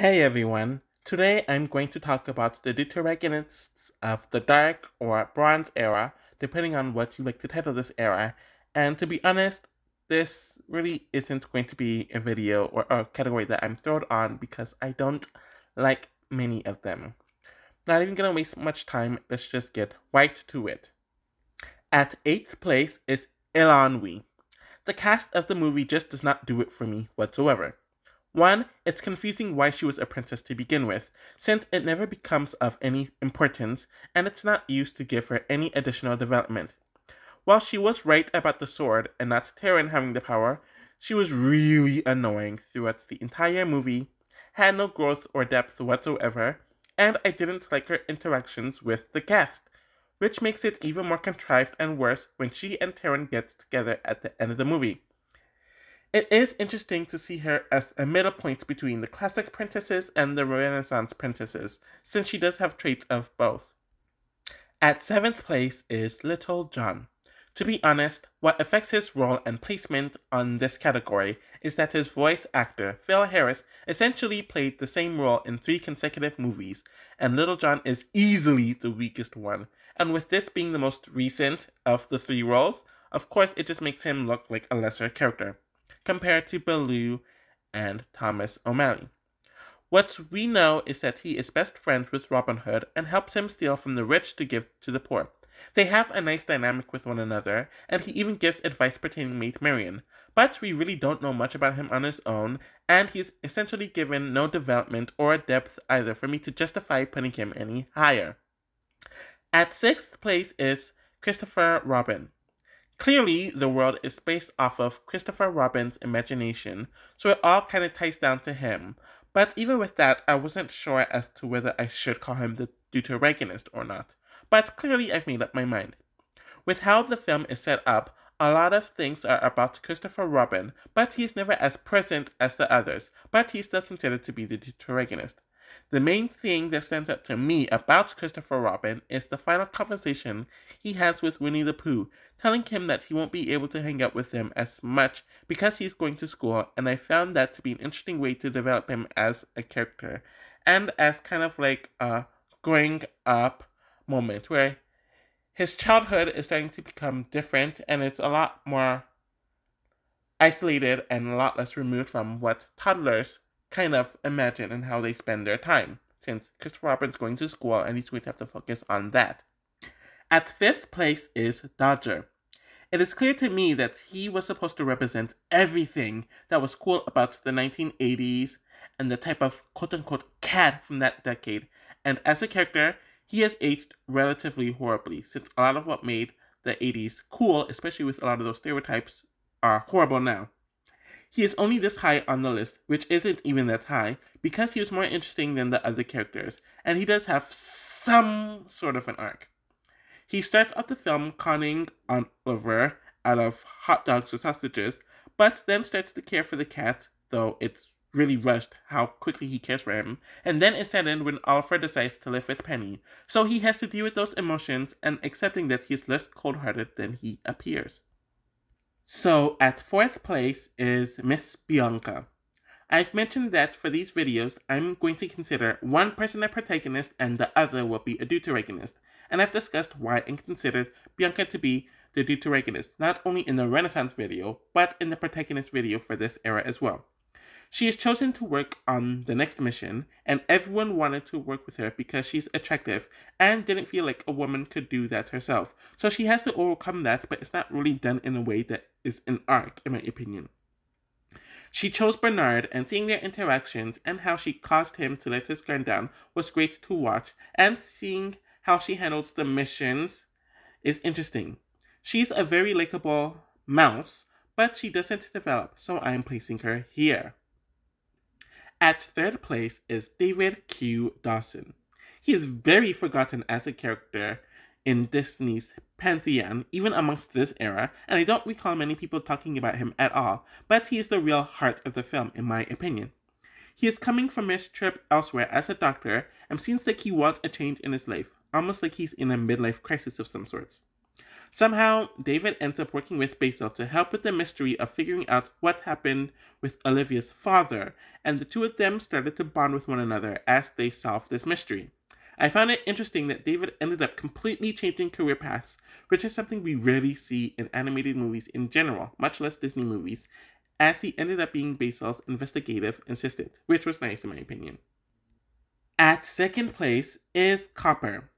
Hey everyone! Today I'm going to talk about the deuteragonists of the Dark or Bronze era, depending on what you like to title this era. And to be honest, this really isn't going to be a video or a category that I'm thrilled on because I don't like many of them. Not even gonna waste much time, let's just get right to it. At 8th place is Eilonwy. The cast of the movie just does not do it for me whatsoever. One, it's confusing why she was a princess to begin with, since it never becomes of any importance and it's not used to give her any additional development. While she was right about the sword and not Taran having the power, she was really annoying throughout the entire movie, had no growth or depth whatsoever, and I didn't like her interactions with the cast, which makes it even more contrived and worse when she and Taran get together at the end of the movie. It is interesting to see her as a middle point between the classic princesses and the Renaissance princesses, since she does have traits of both. At seventh place is Little John. To be honest, what affects his role and placement on this category is that his voice actor, Phil Harris, essentially played the same role in three consecutive movies, and Little John is easily the weakest one. And with this being the most recent of the three roles, of course it just makes him look like a lesser character compared to Baloo and Thomas O'Malley. What we know is that he is best friends with Robin Hood and helps him steal from the rich to give to the poor. They have a nice dynamic with one another, and he even gives advice pertaining to Maid Marian. But we really don't know much about him on his own, and he's essentially given no development or depth either for me to justify putting him any higher. At sixth place is Christopher Robin. Clearly, the world is based off of Christopher Robin's imagination, so it all kind of ties down to him. But even with that, I wasn't sure as to whether I should call him the deuteragonist or not. But clearly, I've made up my mind. With how the film is set up, a lot of things are about Christopher Robin, but he is never as present as the others, but he's still considered to be the deuteragonist. The main thing that stands out to me about Christopher Robin is the final conversation he has with Winnie the Pooh, telling him that he won't be able to hang out with him as much because he's going to school, and I found that to be an interesting way to develop him as a character and as kind of like a growing up moment where his childhood is starting to become different and it's a lot more isolated and a lot less removed from what toddlers kind of imagine and how they spend their time, since Christopher Robin's going to school and he's going to have to focus on that. At fifth place is Dodger. It is clear to me that he was supposed to represent everything that was cool about the 1980s and the type of quote unquote cat from that decade. And as a character, he has aged relatively horribly, since a lot of what made the 80s cool, especially with a lot of those stereotypes, are horrible now. He is only this high on the list, which isn't even that high, because he was more interesting than the other characters, and he does have some sort of an arc. He starts off the film conning Oliver out of hot dogs or sausages, but then starts to care for the cat, though it's really rushed how quickly he cares for him, and then is saddened when Oliver decides to live with Penny, so he has to deal with those emotions and accepting that he is less cold hearted than he appears. So at fourth place is Miss Bianca. I've mentioned that for these videos, I'm going to consider one person a protagonist and the other will be a deuteragonist, and I've discussed why I considered Bianca to be the deuteragonist, not only in the Renaissance video, but in the protagonist video for this era as well. She is chosen to work on the next mission, and everyone wanted to work with her because she's attractive and didn't feel like a woman could do that herself. So she has to overcome that, but it's not really done in a way that is an arc, in my opinion. She chose Bernard, and seeing their interactions and how she caused him to let his guard down was great to watch, and seeing how she handles the missions is interesting. She's a very likable mouse, but she doesn't develop, so I am placing her here. At third place is David Q. Dawson. He is very forgotten as a character in Disney's pantheon, even amongst this era, and I don't recall many people talking about him at all, but he is the real heart of the film, in my opinion. He is coming from his trip elsewhere as a doctor and seems like he wants a change in his life, almost like he's in a midlife crisis of some sorts. Somehow, David ends up working with Basil to help with the mystery of figuring out what happened with Olivia's father, and the two of them started to bond with one another as they solved this mystery. I found it interesting that David ended up completely changing career paths, which is something we rarely see in animated movies in general, much less Disney movies, as he ended up being Basil's investigative assistant, which was nice in my opinion. At second place is Copper.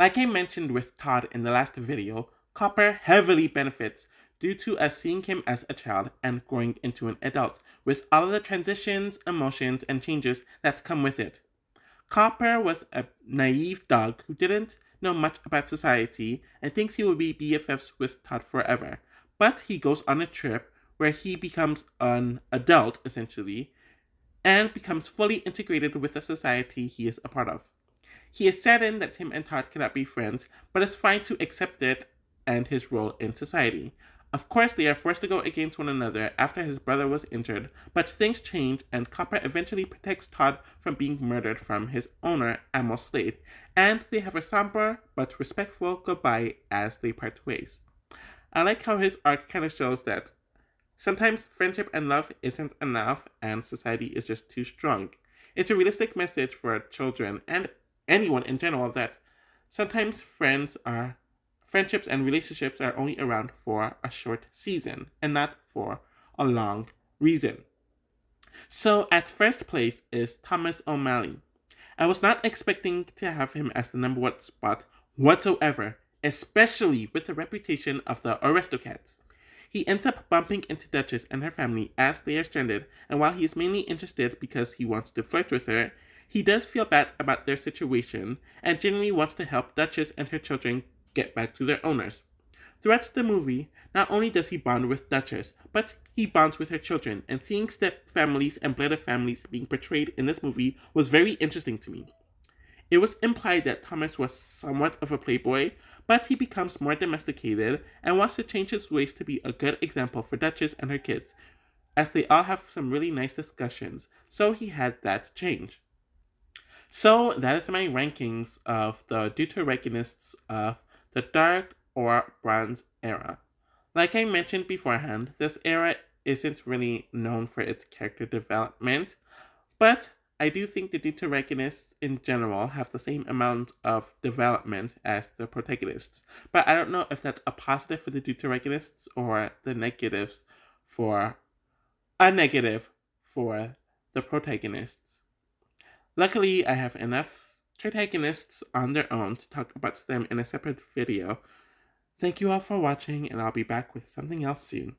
Like I mentioned with Todd in the last video, Copper heavily benefits due to us seeing him as a child and growing into an adult, with all of the transitions, emotions, and changes that come with it. Copper was a naive dog who didn't know much about society and thinks he will be BFFs with Todd forever. But he goes on a trip where he becomes an adult, essentially, and becomes fully integrated with the society he is a part of. He is saddened that Tim and Todd cannot be friends, but is fine to accept it and his role in society. Of course, they are forced to go against one another after his brother was injured, but things change and Copper eventually protects Todd from being murdered from his owner, Amos Slade, and they have a somber but respectful goodbye as they part ways. I like how his arc kind of shows that sometimes friendship and love isn't enough and society is just too strong. It's a realistic message for children and anyone in general that sometimes friends are friendships and relationships are only around for a short season and not for a long reason. So at first place is Thomas O'Malley. I was not expecting to have him as the number one spot whatsoever, especially with the reputation of the Aristocats. He ends up bumping into Duchess and her family as they are stranded, and while he is mainly interested because he wants to flirt with her, he does feel bad about their situation and genuinely wants to help Duchess and her children get back to their owners. Throughout the movie, not only does he bond with Duchess, but he bonds with her children, and seeing step families and blended families being portrayed in this movie was very interesting to me. It was implied that Thomas was somewhat of a playboy, but he becomes more domesticated and wants to change his ways to be a good example for Duchess and her kids, as they all have some really nice discussions, so he had that change. So that is my rankings of the deuteragonists of the Dark or Bronze Era. Like I mentioned beforehand, this era isn't really known for its character development, but I do think the deuteragonists in general have the same amount of development as the protagonists. But I don't know if that's a positive for the deuteragonists or the negatives for a negative for the protagonists. Luckily, I have enough protagonists on their own to talk about them in a separate video. Thank you all for watching, and I'll be back with something else soon.